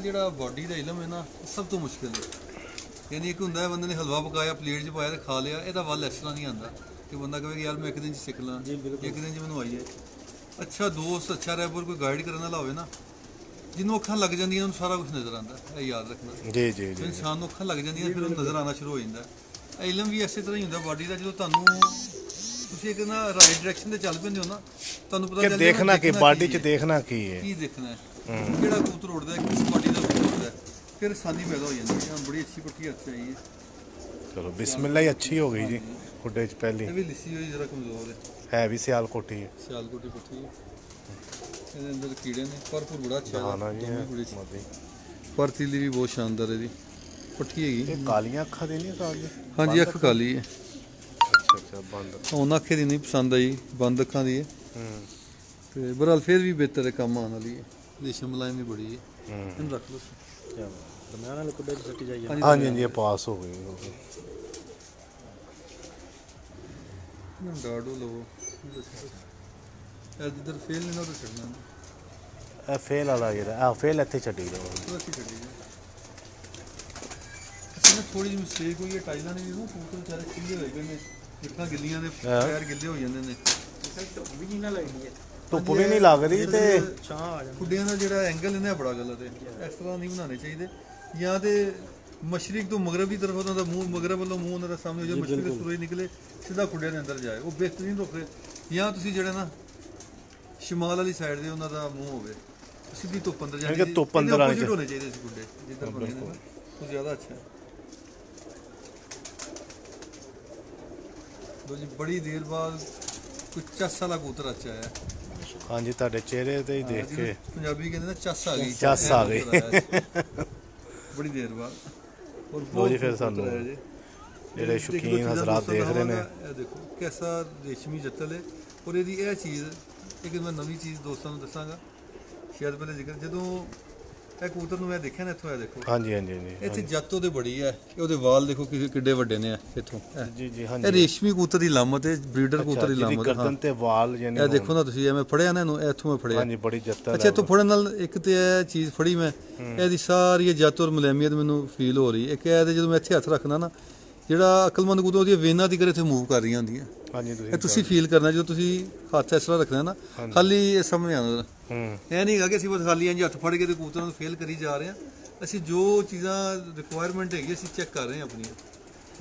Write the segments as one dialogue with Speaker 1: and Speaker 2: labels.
Speaker 1: ਨਾ ਜਿਹੜਾ ਬਾਡੀ ਦਾ ਇਲਮ ਹੈ ਨਾ ਸਭ ਤੋਂ ਮੁਸ਼ਕਿਲ ਹੈ। ਯਾਨੀ ਇੱਕ ਹੁੰਦਾ ਹੈ ਬੰਦੇ ਨੇ ਹਲਵਾ ਪਕਾਇਆ ਪਲੇਟ 'ਚ ਪਾਇਆ ਤੇ ਖਾ ਲਿਆ ਇਹਦਾ ਵੱਲ ਇਸ ਤਰ੍ਹਾਂ ਨਹੀਂ ਆਂਦਾ ਕਿ ਬੰਦਾ ਕਹੇ ਕਿ ਯਾਰ ਮੈਂ ਇੱਕ ਦਿਨ 'ਚ ਸਿੱਖ ਲਾਂ ਇੱਕ ਦਿਨ 'ਚ ਮੈਨੂੰ ਆਈ ਹੈ। ਅੱਛਾ ਦੋਸਤ ਅੱਛਾ ਰਹਿਬਰ ਕੋਈ ਗਾਈਡ ਕਰਨ ਵਾਲਾ ਹੋਵੇ ਨਾ ਜਿਹਨੂੰ ਅੱਖਾਂ ਲੱਗ ਜਾਂਦੀਆਂ ਉਹਨੂੰ ਸਾਰਾ ਕੁਝ ਨਜ਼ਰ ਆਂਦਾ ਇਹ ਯਾਦ ਰੱਖਣਾ।
Speaker 2: ਜੀ ਜੀ
Speaker 1: ਜੇ ਇਨਸਾਨ ਨੂੰ ਅੱਖਾਂ ਲੱਗ ਜਾਂਦੀਆਂ ਫਿਰ ਉਹ ਨਜ਼ਰ ਆਣਾ ਸ਼ੁਰੂ ਹੋ ਜਾਂਦਾ। ਹੈ ਇਲਮ ਵੀ ਇਸੇ ਤਰ੍ਹਾਂ ਹੀ ਹੁੰਦਾ ਬਾਡੀ ਦਾ ਜਦੋਂ ਤੁਹਾਨੂੰ ਤੁਸੀਂ ਇੱਕ ਨਾ ਰਾਈਟ ਡਾਇਰੈਕਸ਼ਨ ਤੇ ਚੱਲ ਪੈਂਦੇ ਹੋ ਨਾ ਤੁਹਾਨੂੰ ਪਤਾ ਚੱਲ
Speaker 2: ਦੇਖਣਾ ਕਿ
Speaker 1: ਦੇਖਣਾ
Speaker 2: ਬਾਡੀ 'ਚ ਦੇਖਣਾ ਕੀ ਹੈ।
Speaker 1: ਕੀ ਦੇਖਣਾ ਹੈ। ਕਿਹੜਾ ਕਬੂਤਰ ਉੱਡਦਾ ਹੈ ਕਿਸ ਬਾਡੀ ਦਾ ਕਬੂਤਰ ਉੱਡਦਾ ਹੈ ਫਿਰ ਆਸਾਨੀ ਪੈਦਾ ਹੋ ਜਾਂਦੀ ਹੈ। ਬੜੀ ਅੱਛੀ ਪੱਟੀ ਹੱਥ ਆਈ ਹੈ।
Speaker 2: ਚਲੋ ਬਿਸਮਿਲ੍ਲਾ ਹੀ ਅੱਛੀ ਹੋ ਗਈ ਜੀ ਖੁੱਡੇ 'ਚ ਪਹਿਲੀ।
Speaker 1: ਇਹ ਵੀ ਲਿੱਸੀ ਹੋਈ ਜਰਾ ਕਮਜ਼ੋਰ ਹੈ।
Speaker 2: ਹੈ ਵੀ ਸਿਆਲ ਕੋਠੀ ਹੈ।
Speaker 1: ਸਿਆਲਕੋਟੀ ਪੱਟੀ ਹੈ। ਇਹਦੇ ਅੰਦਰ ਕੀੜੇ ਨੇ। ਭਰਪੂਰ ਬੜਾ ਅੱਛਾ ਹੈ।
Speaker 2: ਹਾਂ ਜੀ। ਮੋਦੀ।
Speaker 1: ਪਰ ਤੀਲੀ ਵੀ ਬਹੁਤ ਸ਼ਾਨਦਾਰ ਇਹਦੀ। ਪੱਟੀ ਹੈਗੀ।
Speaker 2: ਇਹ ਕਾਲੀਆਂ ਅੱਖਾਂ ਦੇ ਨਹੀਂ ਸਾਲ
Speaker 1: ਹਾਂਜੀ ਅੱਖ ਕਾਲੀ ਹੈ।
Speaker 2: ਅੱਛਾ ਅੱਛਾ ਬੰਦ।
Speaker 1: ਉਹਨਾਂ ਅੱਖੇ ਦੀ ਨਹੀਂ ਪਸੰਦ ਆਈ। ਬੰਦ ਅੱਖਾਂ ਦੀ ਹੈ।
Speaker 2: ਹੂੰ।
Speaker 1: ਤੇ ਬਹਰਾਲ ਫਿਰ ਵੀ ਬਿਹਤਰ ਹੈ ਕੰਮ ਆਉਣ ਵਾਲੀ ਹੈ। ਰੇਸ਼ਮ ਵੀ ਬੜੀ ਹੈ।
Speaker 2: ਹੂੰ।
Speaker 1: ਇਹਨੂੰ ਰੱਖ ਲਓ।
Speaker 3: ਦਰਮਿਆਨ ਵਾਲੇ ਕੁੱਡੇ ਦੀ ਸੱਟੀ ਜਾਈ
Speaker 2: ਹਾਂਜੀ ਹਾਂਜੀ ਇਹ ਪਾਸ ਹੋ ਗਈ
Speaker 1: ਇਹਨੂੰ ਡਾਡੋ ਲਵੋ। ਇਹ ਜਿੱਧਰ ਫੇਲ ਨਹੀਂ ਨਾ ਉਹ ਛੱਡਣਾ।
Speaker 2: ਇਹ ਫੇਲ ਵਾਲਾ ਜਿਹੜਾ ਆ ਫੇਲ ਇੱਥੇ ਛੱਡੀ ਜਾਓ
Speaker 1: ਉਹ ਅਸੀਂ ਛੱਡੀ ਹੈ ਨਾ ਥੋੜੀ ਜਿਹੀ ਮਿਸਟੇਕ ਹੋਈ ਹੈ ਟਾਈਲਾਂ ਨੇ ਵੀ ਨਾ ਕਬੂਤਰ ਵਿਚਾਰੇ ਖਿੱਲੇ ਹੋਏ ਪਏ ਨੇ। ਜਿੱਥਾਂ ਗਿੱਲੀਆਂ ਦੇ
Speaker 2: ਹਾਂ।
Speaker 1: ਪੈਰ ਗਿੱਲੇ ਹੋ ਜਾਂਦੇ ਨੇ।
Speaker 3: ਵੀ ਨਹੀਂ ਨਾ ਲੱਗਦੀ ਹੈ
Speaker 2: ਧੁੱਪ ਵੀ ਨਹੀਂ ਲੱਗਦੀ ਤੇ
Speaker 3: ਛਾਂ ਆ ਜਾਂਦੀ।
Speaker 1: ਖੁੱਡਿਆਂ ਦਾ ਜਿਹੜਾ ਐਂਗਲ ਇਹਨੇ ਬੜਾ ਗਲਤ ਹੈ। ਇਸ ਤਰ੍ਹਾਂ ਨਹੀਂ ਬਣਾਉਣੇ ਚਾਹੀਦੇ। ਜਾਂ ਤੇ ਮਸ਼ਰਕ ਤੋਂ ਮਗਰਬ ਦੀ ਤਰਫ ਉਹਨਾਂ ਦਾ ਮੂੰਹ ਮਗਰਬ ਵੱਲੋਂ ਮੂੰਹ ਉਹਨਾਂ ਦਾ ਸਾਹਮਣੇ ਜਾਏ ਮਸ਼ਰਕ ਤੋਂ ਸੂਰਜ ਨਿਕਲੇ ਸਿੱਧਾ ਖੁੱਡਿਆਂ ਦੇ ਅੰਦਰ ਜਾਏ। ਉਹ ਬਿਹਤਰੀਨ ਹੈ ਜਾਂ ਤੁਸੀਂ ਜਿਹੜੇ ਨਾ ਸ਼ਿਮਾਲ ਵਾਲੀ ਸਾਈਡ ਦੇ ਉਹਨਾਂ ਦਾ ਮੂੰਹ ਹੋਵੇ ਸਿੱਧੀ ਧੁੱਪ ਅੰਦਰ ਜਾਂਦੀ
Speaker 2: ਕਿ ਧੁੱਪ ਅੰਦਰ
Speaker 1: ਹੋਣੇ ਚਾਹੀਦੇ ਸੀ ਜਿੱਧਰ ਬਣੇ ਨੇ ਨਾ। ਉਹ ਜ਼ਿਆਦਾ ਅੱਛਾ ਹੈ। ਲੋ ਜੀ ਬੜੀ ਦੇਰ ਬਾਅਦ ਕੁਝ ਚੱਸ ਵਾਲਾ ਕਬੂਤਰ ਅੱਛਾ ਆਇਆ।
Speaker 2: ਹਾਂਜੀ ਤੁਹਾਡੇ ਚਿਹਰੇ ਤੇ ਹੀ ਦੇਖ
Speaker 1: ਜਿਹਨੂੰ
Speaker 2: ਕੇ
Speaker 1: ਪੰਜਾਬੀ ਕਹਿੰਦੇ ਨਾ ਚੱਸ ਆ ਗਈ।
Speaker 2: ਚੱਸ ਆ ਗਈ।
Speaker 1: ਬੜੀ ਦੇਰ ਬਾਅਦ। ਔਰ
Speaker 2: ਲਓ ਜੀ
Speaker 1: ਬਹੁਤ
Speaker 2: ਫਿਰ ਸਾਨੂੰ
Speaker 1: ਜੀ।
Speaker 2: ਜਿਹੜੇ ਸ਼ੌਕੀਨ
Speaker 1: ਦੇਖੋ ਚੀਜ਼ਾਂ
Speaker 2: ਹਜ਼ਰਾਤ
Speaker 1: ਦੋਸਤਾਂ
Speaker 2: ਦੇਖ ਰਹੇ ਨੇ।
Speaker 1: ਇਹ ਦੇਖੋ ਕਿਹਦਾ ਰੇਸ਼ਮੀ ਜੱਤਲ ਹੈ। ਔਰ ਇਹਦੀ ਇਹ ਚੀਜ਼ ਇੱਕ ਮੈਂ ਨਵੀਂ ਚੀਜ਼ ਦੋਸਤਾਂ ਨੂੰ ਦੱਸਾਂਗਾ। ਸ਼ਾਇਦ ਪਹਿਲੇ ਜ਼ਿਕਰ ਜਦੋਂ ਇਹ ਕਬੂਤਰ ਨੂੰ ਮੈਂ ਦੇਖਿਆ ਨਾ ਇੱਥੋਂ ਇਹ ਦੇਖੋ।
Speaker 2: ਹਾਂਜੀ ਹਾਂਜੀ ਹਾਂਜੀ
Speaker 1: ਇੱਥੇ ਜੱਤ ਉਹਦੇ ਬੜੀ ਹੈ ਇਹ ਉਹਦੇ ਵਾਲ ਦੇਖੋ ਕਿ ਕਿੱਡੇ ਵੱਡੇ ਨੇ ਇਹ ਇੱਥੋਂ। ਇਹ।
Speaker 2: ਜੀ ਜੀ
Speaker 1: ਇਹ
Speaker 2: ਹਾਂਜੀ
Speaker 1: ਰੇਸ਼ਮੀ ਕਬੂਤਰ ਦੀ ਲਾਮਤ ਹੈ ਬਰੀਡਰ ਕਬੂਤਰ ਦੀ ਲਾਮਤ ਹੈ,
Speaker 2: ਗਰਦਨ ਤੇ ਵਾਲ
Speaker 1: ਹਾਂ।
Speaker 2: ਯਾਨੀ
Speaker 1: ਇਹ ਦੇਖੋ ਨਾ ਤੁਸੀਂ ਇਹ ਮੈਂ ਫੜਿਆ ਨਾ ਇਹਨੂੰ ਇਹ ਇੱਥੋਂ ਮੈਂ ਫੜਿਆ।
Speaker 2: ਹਾਂਜੀ ਬੜੀ ਜੱਤਰ
Speaker 1: ਅੱਛਾ ਤੋਂ ਫੜਨ ਨਾਲ ਇੱਕ ਤੇ ਇਹ ਚੀਜ਼ ਫੜੀ ਮੈਂ। ਇਹਦੀ ਸਾਰੀ ਇਹ ਜੱਤ ਔਰ ਮਲੇਮੀਅਤ ਮੈਨੂੰ ਫੀਲ ਹੋ ਰਹੀ ਇਹ ਤੇ ਜਦੋਂ ਮੈਂ ਇੱਥੇ ਹੱਥ ਰੱਖਣਾ ਨਾ ਜਿਹੜਾ ਅਕਲਮੰਦ ਕਬੂਤਰ ਉਹਦੀਆਂ ਵੇਨਾਂ ਦੀ ਇੱਥੇ ਮੂਵ ਕਰ ਰਹੀਆਂ ਹੁੰਦੀਆਂ।
Speaker 2: ਹਾਂਜੀ
Speaker 1: ਇਹ
Speaker 2: ਤੁਸੀਂ
Speaker 1: ਤੁਸੀਂ ਫੀਲ ਕਰਨਾ ਜਦੋਂ ਤੁਸੀਂ ਹੱਥ ਇਸ ਤਰ੍ਹਾਂ ਰੱਖਣਾ ਨਾ ਖਾਲੀ ਇਹ ਸਾਹਮਣੇ ਆਉਂਦਾ।
Speaker 2: ਹੂੰ।
Speaker 1: ਇਹ ਨਹੀਂ ਹੈਗਾ ਕਿ ਅਸੀਂ ਬਸ ਖਾਲੀ ਇੰਜ ਹੱਥ ਫੜ ਕੇ ਤੇ ਕਬੂਤਰਾਂ ਨੂੰ ਫੇਲ ਕਰੀ ਜਾ ਰਹੇ ਹਾਂ। ਅਸੀਂ ਜੋ ਚੀਜ਼ਾਂ ਰਿਕੁਆਇਰਮੈਂਟ ਹੈਗੀ ਅਸੀਂ ਚੈੱਕ ਕਰ ਰਹੇ ਹਾਂ ਆਪਣੀਆਂ।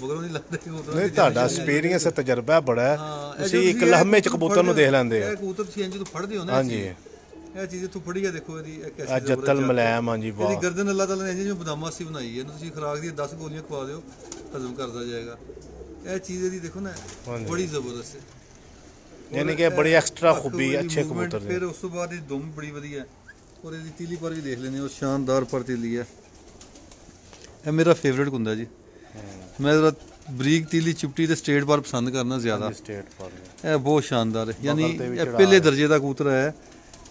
Speaker 1: ਮਗਰ ਨਹੀਂ ਲੱਗਦਾ ਕਿ ਕਬੂਤਰਾਂ
Speaker 2: ਨਹੀਂ ਤੁਹਾਡਾ ਐਕਸਪੀਰੀਅੰਸ ਤਜਰਬਾ ਬੜਾ ਹੈ।
Speaker 1: ਹਾਂ, ਇਹ
Speaker 2: ਤੁਸੀਂ ਇੱਕ
Speaker 1: ਇਹ
Speaker 2: ਲਹਿਮੇ ਚ
Speaker 1: ਕਬੂਤਰ
Speaker 2: ਨੂੰ ਦੇਖ ਲੈਂਦੇ
Speaker 1: ਇਹ
Speaker 2: ਆ
Speaker 1: ਕਬੂਤਰ ਤੁਸੀਂ ਇੰਜ ਤੋਂ ਫੜਦੇ ਹੋ ਨਾ ਇਹ
Speaker 2: ਹਾਂਜੀ।
Speaker 1: ਇਹ ਚੀਜ਼ ਇੱਥੋਂ ਫੜੀ ਹੈ ਦੇਖੋ ਇਹਦੀ ਇਹ ਕੈਸੀ
Speaker 2: ਆ ਜੱਤਲ
Speaker 1: ਹੈ।
Speaker 2: ਮਲੈਮ ਹਾਂਜੀ
Speaker 1: ਇਹਦੀ
Speaker 2: ਵਾਹ।
Speaker 1: ਗਰਦਨ ਅੱਲਾਹ ਤਾਲਾ ਨੇ ਇੰਜ ਜਿਵੇਂ ਬਦਾਮਾਂ ਸੀ ਬਣਾਈ ਹੈ ਇਹਨੂੰ ਤੁਸੀਂ ਖੁਰਾਕ ਦੀ 10 ਗੋਲੀਆਂ ਖਵਾ ਦਿਓ ਹਜ਼ਮ ਕਰਦਾ ਜਾਏਗਾ। ਇਹ ਚੀਜ਼ ਇਹਦੀ ਦੇਖੋ ਨਾ ਬੜੀ ਜ਼ਬਰਦਸਤ ਹੈ।
Speaker 2: ਯਾਨੀ ਕਿ ਬੜੀ ਐਕਸਟਰਾ
Speaker 1: ਅੱਖ
Speaker 2: ਖੂਬੀ ਅੱਛੇ
Speaker 1: movement,
Speaker 2: ਕਬੂਤਰ
Speaker 1: ਫਿਰ
Speaker 2: ਦੀ
Speaker 1: ਉਸ ਤੋਂ ਬਾਅਦ ਇਹ ਦੁਮ ਬੜੀ ਵਧੀਆ ਹੈ। ਔਰ ਇਹਦੀ ਤੀਲੀ ਪਰ ਵੀ ਦੇਖ ਲੈਂਦੇ ਹੋ ਸ਼ਾਨਦਾਰ ਪਰ ਤੀਲੀ ਹੈ। ਇਹ ਮੇਰਾ ਫੇਵਰਿਟ ਹੁੰਦਾ ਜੀ। ਮੈਂ ਜ਼ਰਾ ਬਰੀਕ ਤੀਲੀ ਚਿਪਟੀ ਤੇ ਸਟੇਟ ਪਰ ਪਸੰਦ ਕਰਨਾ ਜ਼ਿਆਦਾ।
Speaker 2: ਸਟੇਟ ਫਾਰਮ
Speaker 1: ਇਹ ਬਹੁਤ ਸ਼ਾਨਦਾਰ ਹੈ। ਯਾਨੀ
Speaker 2: ਤੇ ਵੀ
Speaker 1: ਇਹ ਪਹਿਲੇ ਦਰਜੇ ਦਾ ਕਬੂਤਰ ਹੈ।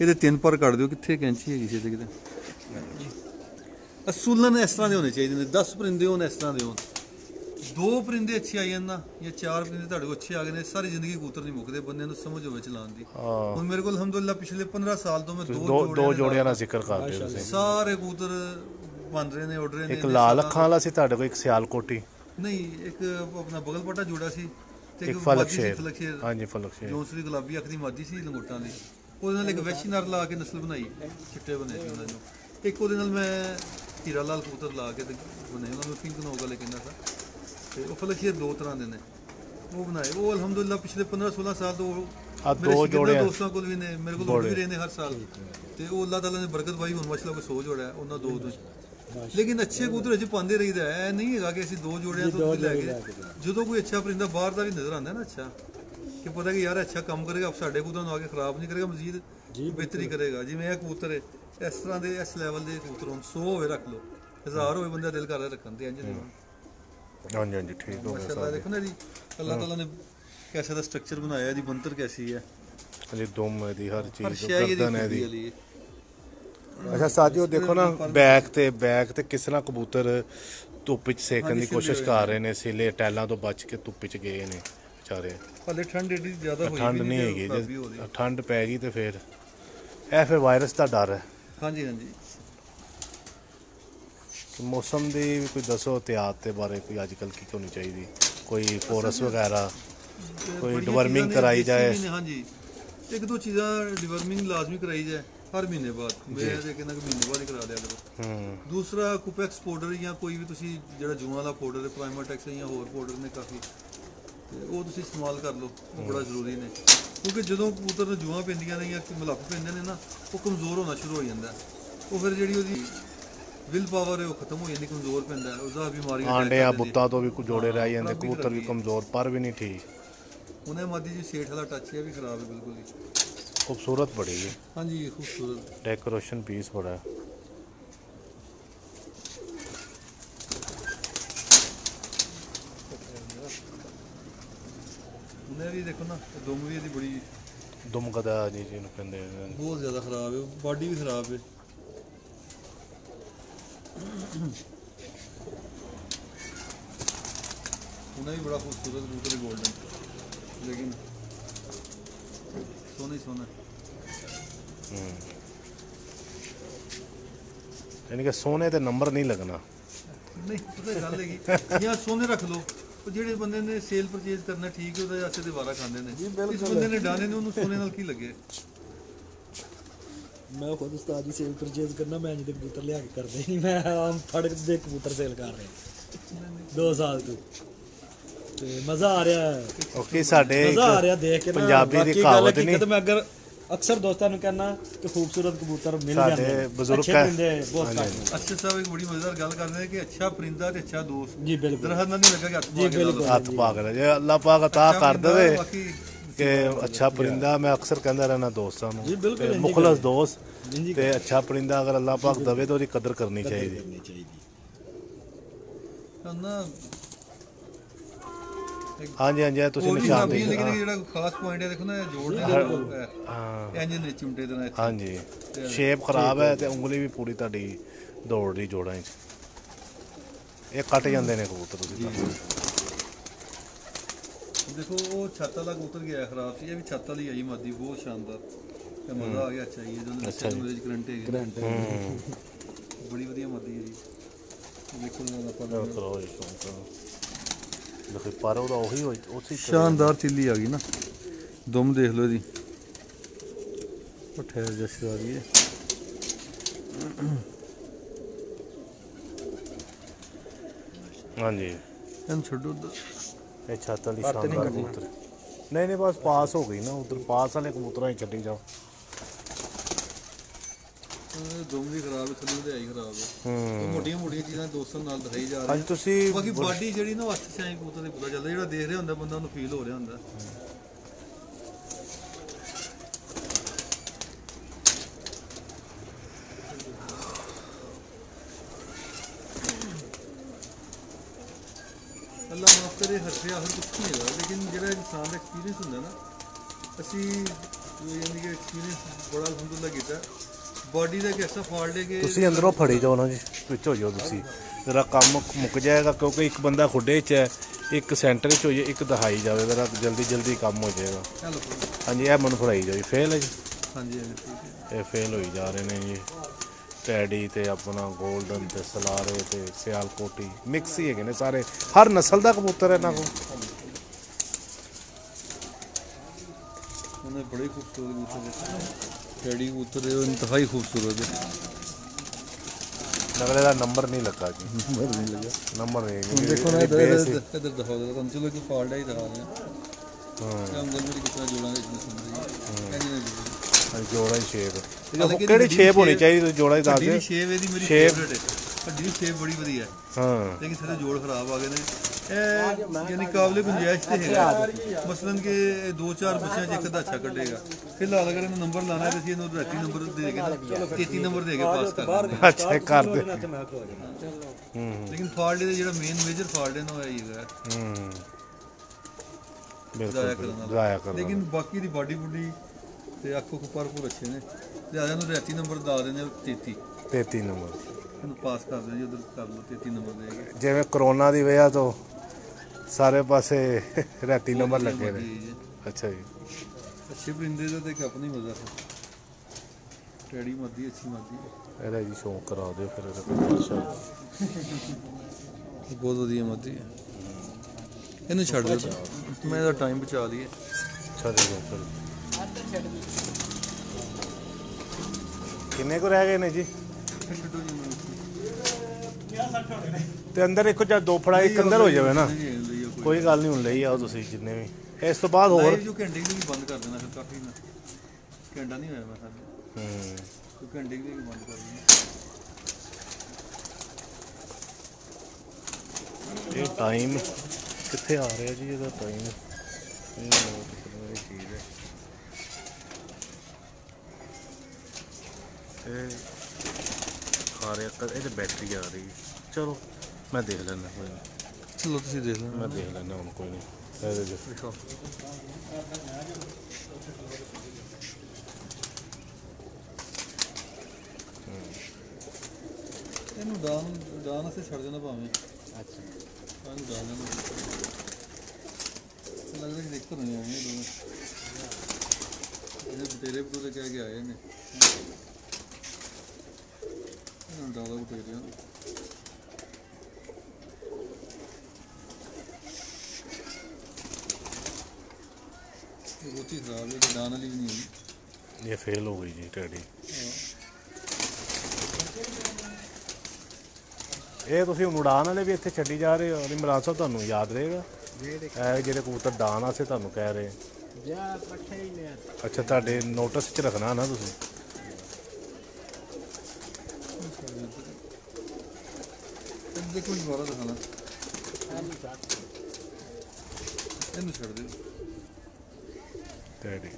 Speaker 1: ਇਹਦੇ ਤਿੰਨ ਪਰ ਕੱਢ ਦਿਓ ਕਿੱਥੇ ਕੈਂਚੀ ਹੈਗੀ ਸੀ ਇਹਦੇ ਕਿਤੇ? ਅਸੂਲਨ ਇਸ ਤਰ੍ਹਾਂ ਦੇ ਹੋਣੇ ਚਾਹੀਦੇ ਨੇ 10 ਪਰਿੰਦੇ ਹੋਣ ਇਸ ਤਰ੍ਹਾਂ ਦੇ ਹੋਣ। ਦੋ ਪਰਿੰਦੇ ਅੱਛੇ ਆਈ ਜਾਣ ਨਾ ਜਾਂ ਚਾਰ ਪਰਿੰਦੇ ਤੁਹਾਡੇ ਕੋਲ ਅੱਛੇ ਆ ਗਏ ਨੇ ਸਾਰੀ ਜ਼ਿੰਦਗੀ ਕਬੂਤਰ ਨਹੀਂ ਮੁੱਕਦੇ ਬੰਦੇ ਨੂੰ ਸਮਝ ਹੋਵੇ ਚਲਾਉਣ ਦੀ।
Speaker 2: ਹਾਂ।
Speaker 1: ਹੁਣ ਮੇਰੇ ਕੋਲ ਅਲਹਮਦੁਲਿਲਾ ਪਿਛਲੇ 15 ਸਾਲ ਤੋਂ ਮੈਂ ਦੋ
Speaker 2: ਦੋ ਦੋ
Speaker 1: ਜੋੜੇ
Speaker 2: ਜੋੜਿਆਂ ਦਾ ਜ਼ਿਕਰ ਕਰਦੇ ਹੋ ਤੁਸੀਂ।
Speaker 1: ਸਾਰੇ ਕਬੂਤਰ ਬਣ ਰਹੇ ਨੇ ਉੱਡ ਰਹੇ ਨੇ
Speaker 2: ਇੱਕ ਲਾਲ ਅੱਖਾਂ ਵਾਲਾ ਸੀ ਤੁਹਾਡੇ ਕੋਲ ਇੱਕ ਸਿਆਲ ਕੋਟੀ
Speaker 1: ਨਹੀਂ ਇੱਕ ਆਪਣਾ ਬਗਲ ਪਟਾ ਜੋੜਾ ਸੀ ਤੇ
Speaker 2: ਇੱਕ ਫਲਕ ਸ਼ੇਰ। ਹਾਂਜੀ ਫਲਕ ਸ਼ੇਰ।
Speaker 1: ਜੋਸਰੀ ਗੁਲਾਬੀ ਅੱਖ ਦੀ ਮਾਦੀ ਸੀ ਲੰਗੋਟਾਂ ਦੀ। ਉਹਦੇ ਨਾਲ ਇੱਕ ਵੈਸ਼ੀ ਨਰ ਲਾ ਕੇ ਨਸਲ ਬਣਾਈ ਚਿੱਟੇ ਬਣੇ ਸੀ ਉਹਨਾਂ ਨੂੰ। ਇੱਕ ਉਹਦੇ ਨਾਲ ਮੈਂ ਹੀਰਾ ਲਾਲ ਕਬੂਤਰ ਲਾ ਕੇ ਤੇ ਬਣੇ ਉਹਨਾਂ ਨੂੰ ਪਿੰਕ ਨੋਕ ਵਾਲੇ ਕਹਿੰਦਾ ਸੀ। ਤੇ ਉਹ ਫਲਕ ਸ਼ੇਰ ਦੋ ਤਰ੍ਹਾਂ ਦੇ ਨੇ। ਉਹ ਬਣਾਏ। ਉਹ ਅਲਹਮਦੁਲਿਲਾ ਪਿਛਲੇ 15 16 ਸਾਲ ਤੋਂ ਮੇਰੇ
Speaker 2: ਦੋ ਜੋੜੇ ਆ।
Speaker 1: ਦੋਸਤਾਂ ਕੋਲ ਵੀ ਨੇ ਮੇਰੇ ਕੋਲ ਵੀ ਰਹੇ ਨੇ ਹਰ ਸਾਲ। ਤੇ ਉਹ ਅੱਲਾਹ ਤਾਲਾ ਨੇ ਬਰਕਤ ਪਾਈ ਹੁਣ ਮਸਲਾ ਕੋਈ ਸੋਚ ਹੋੜਾ ਉਹਨਾਂ ਦੋ ਤੋਂ। ਲੇਕਿਨ ਅੱਛੇ ਕਬੂਤਰ ਅਜੇ ਪਾਉਂਦੇ ਰਹੀਦਾ ਇਹ ਨਹੀਂ ਹੈਗਾ ਕਿ ਅਸੀਂ ਦੋ ਜੋੜਿਆਂ ਤੋਂ ਲੈ ਕੇ ਜਦੋਂ ਕੋਈ ਅੱਛਾ ਪਰਿੰਦਾ ਬਾਹਰ ਦਾ ਵੀ ਨਜ਼ਰ ਆਉਂਦਾ ਨਾ ਅੱਛਾ ਕਿ ਪਤਾ ਕਿ ਯਾਰ ਅੱਛਾ ਕੰਮ ਕਰੇਗਾ ਸਾਡੇ ਕਬੂਤਰਾਂ ਨੂੰ ਆ ਕੇ ਖਰਾਬ ਨਹੀਂ ਕਰੇਗਾ ਮਜ਼ੀਦ ਬਿਹਤਰੀ ਕਰੇਗਾ। ਜਿਵੇਂ ਇਹ ਕਬੂਤਰ ਇਸ ਤਰ੍ਹਾਂ ਦੇ ਇਸ ਲੈਵਲ ਦੇ ਕਬੂਤਰ ਹੋਣ 100 ਹੋਵੇ ਰੱਖ ਲਓ। ਹਜ਼ਾਰ ਹੋਵੇ ਬੰਦਾ ਦਿਲ ਕਰਦਾ ਰੱਖਣ ਤੇ ਇੰਜ ਦੇ
Speaker 2: ਹਾਂਜੀ ਹਾਂਜੀ ਠੀਕ ਹੋ ਗਿਆ
Speaker 1: ਮਾਸ਼ਾਅੱਲਾ ਦੇਖੋ ਨਾ ਜੀ ਅੱਲਾਹ ਤਾਲਾ ਨੇ ਕੈਸਾ ਦਾ ਸਟਰਕਚਰ ਬਣਾਇਆ ਇਹਦੀ ਬੰਤਰ ਕੈਸੀ ਹੈ?
Speaker 2: ਹਾਂਜੀ ਦੁਮ ਇਹਦੀ ਹਰ
Speaker 1: ਹਰ
Speaker 2: ਚੀਜ਼
Speaker 1: ਸ਼ੈ ਇਹਦੀ
Speaker 2: ਗਰਦਨ
Speaker 1: ਵਾਲੀ ਹੈ
Speaker 2: ਅੱਛਾ ਸਾਜੀਓ ਦੇਖੋ ਨਾ ਬੈਕ ਤੇ ਬੈਕ ਤੇ ਕਿਸ ਤਰ੍ਹਾਂ ਕਬੂਤਰ ਧੁੱਪ 'ਚ ਸੇਕਣ ਦੀ ਕੋਸ਼ਿਸ਼ ਕਰ ਰਹੇ ਨੇ ਸਿਲੇ ਟੈਲਾਂ ਤੋਂ ਬਚ ਕੇ ਧੁੱਪ 'ਚ ਗਏ ਨੇ ਵਿਚਾਰੇ।
Speaker 1: ਹਾਲੇ ਠੰਡ ਏਡੀ ਜ਼ਿਆਦਾ ਹੋਈ
Speaker 2: ਠੰਡ
Speaker 1: ਵੀ
Speaker 2: ਨਹੀਂ ਹੈਗੀ
Speaker 1: ਹੋ।
Speaker 2: ਜੇ ਠੰਡ ਪੈ ਗਈ ਤੇ ਫਿਰ ਇਹ ਫਿਰ ਵਾਇਰਸ ਦਾ ਡਰ ਹੈ।
Speaker 1: ਹਾਂਜੀ ਹਾਂਜੀ।
Speaker 2: ਮੌਸਮ ਦੀ ਵੀ ਕੋਈ ਦੱਸੋ ਇhtiyਾਤ ਦੇ ਬਾਰੇ ਕੋਈ ਅੱਜ ਕੱਲ੍ਹ ਕੀ ਹੋਣੀ ਚਾਹੀਦੀ? ਕੋਈ ਫੋਰਸ ਵਗੈਰਾ ਕੋਈ
Speaker 1: ਨੇ
Speaker 2: ਕਰਾਈ ਜਾਏ।
Speaker 1: ਹਾਂਜੀ। ਇੱਕ ਦੋ ਚੀਜ਼ਾਂ ਡਿਵਰਮਿੰਗ ਲਾਜ਼ਮੀ ਕਰਾਈ ਜਾਏ ਹਰ ਮਹੀਨੇ ਬਾਅਦ। ਮੈਂ ਤੇ ਕਹਿੰਦਾ ਕਿ ਮਹੀਨੇ ਬਾਅਦ ਹੀ ਕਰਾ ਦਿਆ ਕਰੋ।
Speaker 2: ਹੂੰ।
Speaker 1: ਦੂਸਰਾ ਕੁਪੈਕਸ ਪਾਊਡਰ ਜਾਂ ਕੋਈ ਵੀ ਤੁਸੀਂ ਜਿਹੜਾ ਜੂਆਂ ਵਾਲਾ ਪਾਊਡਰ ਹੈ ਪ੍ਰਾਈਮਰਟੈਕਸ ਜਾਂ ਹੋਰ ਪਾਊਡਰ ਨੇ ਕਾਫੀ ਤੇ ਉਹ ਤੁਸੀਂ ਇਸਤੇਮਾਲ ਕਰ ਲਓ ਉਹ ਬੜਾ ਜ਼ਰੂਰੀ ਨੇ। ਕਿਉਂਕਿ ਜਦੋਂ ਕਬੂਤਰ ਨੂੰ ਜੂਆਂ ਪੈਂਦੀਆਂ ਨੇ ਜਾਂ ਮਲੱਪ ਪੈਂਦੇ ਨੇ ਨਾ ਉਹ ਕਮਜ਼ੋਰ ਹੋਣਾ ਸ਼ੁਰੂ ਹੋ ਜਾਂਦਾ। ਉਹ ਫਿਰ ਜਿਹੜੀ ਉਹਦੀ ਵਿਲ ਪਾਵਰ ਹੈ ਉਹ ਖਤਮ ਹੋ ਜਾਂਦੀ ਕਮਜ਼ੋਰ ਪੈਂਦਾ ਉਹਦਾ ਬਿਮਾਰੀਆਂ
Speaker 2: ਆਂਡਿਆਂ। ਬੁੱਤਾਂ ਤੋਂ ਵੀ ਕੁਝ ਜੋੜੇ ਰਹਿ ਜਾਂਦੇ ਕਬੂਤਰ ਵੀ। ਕਮਜ਼ੋਰ ਪਰ ਵੀ ਨਹੀਂ ਠੀਕ
Speaker 1: ਉਹਨੇ ਮਾਦੀ ਜੀ ਸੇਠ ਵਾਲਾ ਟੱਚ ਹੈ ਵੀ ਖਰਾਬ ਹੈ ਬਿਲਕੁਲ ਹੀ
Speaker 2: ਖੂਬਸੂਰਤ ਬੜੀ ਹੈ
Speaker 1: ਹਾਂਜੀ ਖੂਬਸੂਰਤ
Speaker 2: ਡੈਕੋਰੇਸ਼ਨ ਪੀਸ ਬੜਾ ਹੈ।
Speaker 1: ਉਹਨੇ ਵੀ ਦੇਖੋ ਨਾ ਦੁਮ ਵੀ ਇਹਦੀ ਬੜੀ
Speaker 2: ਦੁਮਕਦਾ ਜੀ ਜਿਹਨੂੰ ਕਹਿੰਦੇ ਨੇ।
Speaker 1: ਬਹੁਤ ਜ਼ਿਆਦਾ ਖਰਾਬ ਹੈ ਬਾਡੀ ਵੀ ਖਰਾਬ ਹੈ ਉਹਨੇ ਵੀ ਬੜਾ ਖੂਬਸੂਰਤ ਕਬੂਤਰ ਹੈ 골ਡਨ ਲੇਕਿਨ ਸੋਨਾ ਹੀ ਸੋਨਾ
Speaker 2: ਯਾਨੀ ਕਿ ਸੋਨੇ ਤੇ ਨੰਬਰ ਨਹੀਂ ਲੱਗਣਾ
Speaker 1: ਨਹੀਂ ਪਤਾ ਗੱਲ ਹੈਗੀ ਜਾਂ ਸੋਨੇ ਰੱਖ ਲਓ ਉਹ ਜਿਹੜੇ ਬੰਦੇ ਨੇ ਸੇਲ ਪਰਚੇਜ਼ ਕਰਨਾ ਠੀਕ ਹੈ ਉਹਦੇ ਵਾਸਤੇ ਤੇ ਵਾਰਾ ਖਾਂਦੇ ਨੇ ਇਸ ਬੰਦੇ ਨੇ ਡਾਣੇ ਨੇ ਉਹਨੂੰ ਸੋਨੇ ਨਾਲ ਕੀ ਲੱਗੇ
Speaker 3: ਮੈਂ ਖੁਦ ਉਸਤਾਦ ਜੀ ਸੇਲ ਪਰਚੇਜ਼ ਕਰਨਾ ਮੈਂ ਜਿਹਦੇ ਕਬੂਤਰ ਲਿਆ ਕੇ ਕਰਦੇ ਨਹੀਂ। ਮੈਂ ਆਮ ਫੜਕ ਦੇ ਕਬੂਤਰ ਸੇਲ ਕਰ ਰਿਹਾ। 2 ਸਾਲ ਤੋਂ। ਤੇ ਮਜ਼ਾ ਆ ਰਿਹਾ। ਹੈ
Speaker 2: ਓਕੇ ਸਾਡੇ
Speaker 3: ਮਜ਼ਾ ਆ ਰਿਹਾ ਦੇਖ ਕੇ
Speaker 2: ਪੰਜਾਬੀ ਦੀ ਕਹਾਵਤ ਨਹੀਂ।
Speaker 3: ਮੈਂ ਅਗਰ ਅਕਸਰ ਦੋਸਤਾਂ ਨੂੰ ਕਹਿੰਦਾ ਕਿ ਖੂਬਸੂਰਤ ਕਬੂਤਰ ਮਿਲ
Speaker 2: ਸਾਡੇ
Speaker 3: ਜਾਂਦੇ ਨੇ।
Speaker 2: ਬਜ਼ੁਰਗ ਹੈ।
Speaker 3: ਬਹੁਤ ਘੱਟ।
Speaker 1: ਅੱਛਾ ਸਾਹਿਬ ਇੱਕ ਬੜੀ ਮਜ਼ੇਦਾਰ ਗੱਲ ਕਰਦੇ ਨੇ ਕਿ ਅੱਛਾ ਪਰਿੰਦਾ ਤੇ ਅੱਛਾ ਦੋਸਤ।
Speaker 3: ਜੀ ਬਿਲਕੁਲ।
Speaker 1: ਦਰਹਦ ਨਾਲ ਨਹੀਂ ਲੱਗਾ ਕਿ ਹੱਥ ਪਾ
Speaker 3: ਜੀ
Speaker 1: ਕੇ
Speaker 2: ਹੱਥ ਪਾ ਕੇ ਜੇ ਅੱਲਾਹ ਪਾਕ ਅਤਾ ਕਰ ਦੇਵੇ।
Speaker 1: ਬਾਕੀ
Speaker 2: ਕਿ ਅੱਛਾ ਪਰਿੰਦਾ ਮੈਂ ਅਕਸਰ ਕਹਿੰਦਾ ਰਹਿਣਾ ਦੋਸਤਾਂ ਨੂੰ।
Speaker 3: ਜੀ, ਬਿਲਕੁਲ
Speaker 2: ਮੁਖਲਸ ਦੋਸਤ ਤੇ ਅੱਛਾ ਪਰਿੰਦਾ ਅਗਰ ਅੱਲਾਹ ਪਾਕ ਦਵੇ ਤਾਂ ਉਹਦੀ ਕਦਰ ਕਰਨੀ ਚਾਹੀਦੀ। ਹਾਂਜੀ ਹਾਂਜੀ ਤੁਸੀਂ ਨਿਸ਼ਾਨ ਦੇ
Speaker 1: ਲੇਕਿਨ ਜਿਹੜਾ ਖਾਸ ਪੁਆਇੰਟ ਹੈ ਦੇਖੋ ਨਾ ਜੋੜ ਦੇ
Speaker 2: ਹਾਂ।
Speaker 1: ਇੰਜ ਨੇ ਚਿਮਟੇ ਦੇ ਨਾਲ।
Speaker 2: ਹਾਂਜੀ। ਸ਼ੇਪ ਖਰਾਬ ਹੈ ਤੇ ਉਂਗਲੀ ਵੀ ਪੂਰੀ ਤੁਹਾਡੀ ਦੌੜ ਰਹੀ ਜੋੜਾਂ 'ਚ। ਇਹ ਕੱਟ ਜਾਂਦੇ ਨੇ ਕਬੂਤਰ ਉਹਦੀ ਤਾਂ।
Speaker 1: ਦੇਖੋ ਉਹ ਛੱਤ ਵਾਲਾ ਕਬੂਤਰ ਗਿਆ ਖਰਾਬ ਸੀ ਇਹ ਵੀ ਛੱਤ ਵਾਲੀ ਆਈ ਮਾਦੀ ਬਹੁਤ ਸ਼ਾਨਦਾਰ। ਤੇ ਮਜ਼ਾ ਆ ਗਿਆ ਅੱਛਾ ਜੀ ਜਦੋਂ ਉਹਦੇ ਵਿੱਚ ਕਰੰਟ ਹੈਗੇ।
Speaker 3: ਕਰੰਟ
Speaker 2: ਹੂੰ।
Speaker 1: ਬੜੀ ਵਧੀਆ ਮਾਦੀ ਹੈ ਜੀ। ਦੇਖੋ ਨਾ ਆਪਾਂ
Speaker 2: ਲਓ ਕਰੋ ਜੀ ਦੇਖੋ ਪਰ ਉਹਦਾ ਉਹੀ ਹੋਈ ਉਸੇ
Speaker 1: ਸ਼ਾਨਦਾਰ ਚਿੱਲੀ ਆ ਗਈ ਨਾ। ਦੁਮ ਦੇਖ ਲਓ ਇਹਦੀ। ਉਹ ਠਹਿਰ ਜਸ ਆ ਗਈ ਹੈ।
Speaker 2: ਹਾਂਜੀ।
Speaker 1: ਇਹਨੂੰ ਛੱਡੋ।
Speaker 2: ਇਹ ਛੱਤ ਵਾਲੀ ਸ਼ਾਨਦਾਰ ਕਬੂਤਰ। ਨਹੀਂ ਨਹੀਂ ਬਸ ਪਾਸ ਹੋ ਗਈ ਨਾ ਉਧਰ। ਪਾਸ ਵਾਲੇ ਕਬੂਤਰਾਂ ਹੀ ਛੱਡੀ ਜਾਓ।
Speaker 1: ਇਹ ਦੁਮ ਵੀ ਖਰਾਬ ਹੈ ਥੱਲੇ ਉਹਦੇ ਆਈ ਖਰਾਬ ਹੈ।
Speaker 2: ਹੂੰ।
Speaker 1: ਮੋਟੀਆਂ ਮੋਟੀਆਂ ਚੀਜ਼ਾਂ ਦੋਸਤਾਂ ਨਾਲ ਦਿਖਾਈ ਜਾ
Speaker 2: ਅੱਜ
Speaker 1: ਰਹੀਆਂ
Speaker 2: ਤੁਸੀਂ
Speaker 1: ਬਾਕੀ ਬਾਡੀ ਜਿਹੜੀ ਨਾ ਉਹ ਅੱਛੀ ਚਾਹੀ ਕਬੂਤਰ ਦੀ ਪਤਾ ਚੱਲਦਾ। ਜਿਹੜਾ ਦੇਖ ਰਿਹਾ ਹੁੰਦਾ ਬੰਦਾ ਉਹਨੂੰ ਫੀਲ ਹੋ ਰਿਹਾ ਹੁੰਦਾ। ਕਰੇ ਹੱਥੇ ਆਖਰ ਕੁਛ ਨਹੀਂ ਹੈਗਾ ਲੇਕਿਨ ਜਿਹੜਾ ਇਨਸਾਨ ਦਾ ਐਕਸਪੀਰੀਅੰਸ ਹੁੰਦਾ ਨਾ ਅਸੀਂ ਯਾਨੀ ਕਿ ਐਕਸਪੀਰੀਅੰਸ ਬੜਾ ਅਲਹਮਦੁਲਿਲਾ ਕੀਤਾ। ਬਾਡੀ ਦਾ ਐਸਾ ਫਾਲਟ ਹੈ ਕਿ
Speaker 2: ਤੁਸੀਂ ਅੰਦਰੋਂ ਫੜੀ ਜਾਓ ਨਾ ਜੀ ਵਿੱਚ ਹੋ ਜਾਓ ਤੁਸੀਂ। ਜਰਾ ਕੰਮ ਮੁੱਕ ਜਾਏਗਾ ਕਿਉਂਕਿ ਇੱਕ ਬੰਦਾ ਖੁੱਡੇ 'ਚ ਹੈ ਇੱਕ ਸੈਂਟਰ 'ਚ ਹੋਈਏ ਇੱਕ ਦਹਾਈ ਜਾਵੇ ਜਰਾ ਜਲਦੀ ਜਲਦੀ ਕੰਮ ਹੋ ਜਾਏਗਾ।
Speaker 1: ਚਲੋ
Speaker 2: ਹਾਂਜੀ ਇਹ ਮੈਨੂੰ ਫੜਾਈ ਜਾਓ ਜੀ ਫੇਲ ਹੈ ਜੀ।
Speaker 1: ਹਾਂਜੀ ਹਾਂਜੀ
Speaker 2: ਇਹ ਫੇਲ ਹੋਈ ਜਾ ਰਹੇ ਨੇ ਜੀ। ਟੈਡੀ ਤੇ ਆਪਣਾ 골ਡਨ ਤੇ ਸਲਾਰੇ ਤੇ ਸਿਆਲਕੋਟੀ ਮਿਕਸ ਹੀ ਹੈਗੇ ਨੇ ਸਾਰੇ। ਹਰ ਨਸਲ ਦਾ ਕਬੂਤਰ ਹੈ ਇਹਨਾਂ ਕੋਲ।
Speaker 1: ਉਹਨੇ ਬੜੇ ਖੂਬਸੂਰਤ ਕਬੂਤਰ ਹੈ ਟੈਡੀ ਕਬੂਤਰ ਹੈ ਉਹ ਇੰਤਹਾਈ ਖੂਬਸੂਰਤ ਹੈ।
Speaker 2: ਨਗਲੇ ਦਾ ਨੰਬਰ ਨਹੀਂ ਲੱਗਾ ਜੀ। ਨੰਬਰ ਨਹੀਂ ਲੱਗਾ। ਨੰਬਰ ਨਹੀਂ
Speaker 1: ਦੇਖੋ ਨਾ ਇਧਰ
Speaker 2: ਹੀ-
Speaker 1: ਇਧਰ ਦਿਖਾਓ ਜਰਾ ਤੁਹਾਨੂੰ ਚਲੋ ਕਿ ਫਾਲਟ ਹੈ ਹੀ ਦਿਖਾ ਰਹੇ ਹਾਂ।
Speaker 2: ਹਾਂ।
Speaker 1: ਕੰਮ ਗੱਲ ਮੇਰੀ ਕਿਸ ਤਰ੍ਹਾਂ ਜੋੜਾਂਗੇ ਇਸ ਨੂੰ ਸਮਝੀ
Speaker 2: ਹਾਂਜੀ, ਜੋੜਾ ਹੀ ਸ਼ੇਪ ਕਿਹੜੀ ਸ਼ੇਪ ਹੋਣੀ ਚਾਹੀਦੀ ਤੁਸੀਂ ਜੋੜਾ ਹੀ ਦੱਸ ਦਿਓ।
Speaker 1: ਦੀ ਸ਼ੇਪ ਇਹਦੀ ਮੇਰੀ ਫੇਵਰੇਟ ਹੈ। ਵੱਡੀ ਦੀ ਸ਼ੇਪ ਬੜੀ ਵਧੀਆ ਹੈ।
Speaker 2: ਹਾਂ।
Speaker 1: ਲੇਕਿਨ ਸਾਰੇ ਜੋੜ ਖਰਾਬ ਆ ਗਏ ਨੇ। ਇਹ ਯਾਨੀ ਕਾਬਲੇ ਗੁੰਜਾਇਸ਼ ਤੇ ਹੈਗਾ ਮਸਲਨ ਕਿ ਦੋ ਚਾਰ ਬੱਚਿਆਂ 'ਚ ਇੱਕ ਦਾ ਅੱਛਾ ਕੱਢੇਗਾ। ਫਿਲਹਾਲ ਅਗਰ ਇਹਨੂੰ ਨੰਬਰ ਲਾਣਾ ਹੈ ਤਾਂ ਅਸੀਂ ਇਹਨੂੰ ਰਾਤੀ ਨੰਬਰ ਦੇ ਕੇ ਨਾ 33 ਨੰਬਰ ਦੇ ਕੇ ਪਾਸ ਕਰ
Speaker 2: ਅੱਛਾ ਕਰ ਦੇ। ਹੂੰ।
Speaker 1: ਲੇਕਿਨ ਫਾਲਟ ਇਹਦਾ ਜਿਹੜਾ ਮੇਨ ਮੇਜਰ ਫਾਲਟ ਹੈ ਨਾ ਉਹ ਹੈਗਾ।
Speaker 2: ਹੂੰ।
Speaker 1: ਜ਼ਾਇਆ
Speaker 2: ਬਿਲਕੁਲ
Speaker 1: ਕਰਨ
Speaker 2: ਜ਼ਾਇਆ ਕਰ
Speaker 1: ਲੇਕਿਨ ਬਾਕੀ ਦੀ ਬਾਡੀ ਬੁੱਡੀ ਤੇ ਅੱਖੋਂ ਕੁਪਰ ਪੂਰ ਅੱਛੇ ਨੇ। ਜ਼ਿਆਦਾ ਨੂੰ ਰਾਤੀ ਨੰਬਰ ਦਾ ਦਿੰਦੇ 33
Speaker 2: 33 ਨੰਬਰ।
Speaker 1: ਇਹਨੂੰ ਪਾਸ ਕਰ ਦਿਓ ਜੀ ਉਧਰ ਕਰ ਲਓ 33 ਨੰਬਰ ਦੇ
Speaker 2: ਜਿਵੇਂ ਕਰੋਨਾ ਦੀ ਵਜ੍ਹਾ ਤੋਂ ਸਾਰੇ ਪਾਸੇ ਰਾਤੀ ਨੰਬਰ ਲੱਗੇ ਨੇ। ਅੱਛਾ ਜੀ।
Speaker 1: ਅੱਛੇ ਪਰਿੰਦੇ ਦਾ ਤੇ ਇੱਕ ਆਪਣਾ ਮਜ਼ਾ। ਹੈ ਟੈਡੀ ਮਾਦੀ ਅੱਛੀ ਮਾਦੀ ਹੈ
Speaker 2: ਇਹਦਾ ਜੀ ਸ਼ੌਂਕ ਕਰਾ ਦਿਓ ਫਿਰ ਇਹਦਾ ਅੱਛਾ
Speaker 1: ਬਹੁਤ ਵਧੀਆ ਮੱਦੀ ਹੈ। ਇਹਨੂੰ ਛੱਡ ਦਿਓ। ਮੈਂ ਇਹਦਾ ਟਾਈਮ ਬਚਾ ਲਈਏ।
Speaker 2: ਛੱਡ ਦਿਓ ਚਲੋ ਕਿੰਨੇ ਕੁ ਰਹਿ ਗਏ ਨੇ ਜੀ?
Speaker 1: ਜੀ
Speaker 2: ਤੇ ਅੰਦਰ ਦੇਖੋ ਜਦ ਦੋ ਫੜਾ ਇੱਕ ਅੰਦਰ ਹੋ ਜਾਵੇ ਨਾ।
Speaker 1: ਕੋਈ
Speaker 2: ਗੱਲ ਨਹੀਂ ਹੁਣ ਲਈ ਆਓ ਤੁਸੀਂ ਜਿੰਨੇ ਵੀ। ਇਸ ਤੋਂ ਬਾਅਦ ਹੋਰ?
Speaker 1: ਜੋ ਘੰਟੇ ਦੀ ਵੀ ਬੰਦ ਕਰ ਦੇਣਾ ਫਿਰ ਕਾਫੀ ਨਾ। ਘੰਟਾ ਨਹੀਂ ਹੋਇਆ ਮੈਂ ਸਾਡੇ।
Speaker 2: ਹੂੰ।
Speaker 1: ਕੋਈ ਘੰਟੇ ਦੀ ਵੀ ਬੰਦ ਕਰ ਦੇਣਾ।
Speaker 2: ਇਹ ਟਾਈਮ ਕਿੱਥੇ ਆ ਰਿਹਾ ਜੀ ਇਹਦਾ ਟਾਈਮ ਇਹ ਨੋਟ ਕਰਨਾ ਦੀ ਚੀਜ਼ ਹੈ ਇਹ ਆ ਰਿਹਾ ਤਾਂ ਇਹਦੇ ਬੈਟਰੀ ਆ ਰਹੀ ਹੈ। ਚਲੋ ਮੈਂ ਦੇਖ ਲੈਣਾ ਕੋਈ ਨਹੀਂ
Speaker 1: ਚਲੋ ਤੁਸੀਂ ਦੇਖ ਲੈਣਾ।
Speaker 2: ਮੈਂ ਦੇਖ ਲੈਣਾ ਹੁਣ ਕੋਈ ਨਹੀਂ। ਇਹਦੇ
Speaker 1: ਦੇਖੋ। ਇਹਨੂੰ ਡਾਨ ਡਾਨ ਵਾਸਤੇ ਛੱਡ ਦੇਣਾ ਭਾਵੇਂ।
Speaker 2: ਅੱਛਾ।
Speaker 1: ਇਹਨੂੰ ਡਾਨ ਦੇਣਾ ਲੱਗਦਾ ਕਿ ਦੇਖੋ ਨਹੀਂ ਆਏ ਦੋਵੇਂ। ਇਹਦੇ ਬਟੇਰੇ ਬਟੂਰੇ ਕਹਿ ਕੇ ਆਏ ਨੇ। ਇਹ ਬਹੁਤ ਹੀ ਖਰਾਬ ਹੈ ਡਾਨ ਵਾਲੀ ਵੀ ਨਹੀਂ ਹੋਈ
Speaker 2: ਇਹ ਫੇਲ ਹੋ ਗਈ ਜੀ ਟੈਡੀ ਇਹ ਤੁਸੀਂ ਹੁਣ ਉਡਾਨ ਵਾਲੇ ਵੀ ਇੱਥੇ ਛੱਡੀ ਜਾ ਰਹੇ ਹੋ ਇਮਰਾਨ ਸਾਹਿਬ ਤੁਹਾਨੂੰ ਯਾਦ ਰਹੇਗਾ? ਇਹ ਜਿਹੜੇ ਕਬੂਤਰ ਡਾਨ ਵਾਸਤੇ ਤੁਹਾਨੂੰ ਕਹਿ ਰਹੇ।
Speaker 3: ਜਾ ਪੱਠੇ ਹੀ ਨੇ।
Speaker 2: ਅੱਛਾ ਤੁਹਾਡੇ ਨੋਟਿਸ 'ਚ ਰੱਖਣਾ ਨਾ ਤੁਸੀਂ।
Speaker 1: ਇਹਨੂੰ ਦੇਖੋ ਦੁਬਾਰਾ ਦਿਖਾਣਾ ਇਹਨੂੰ ਛੱਡ ਦਿਓ
Speaker 2: ਟੈਡੀ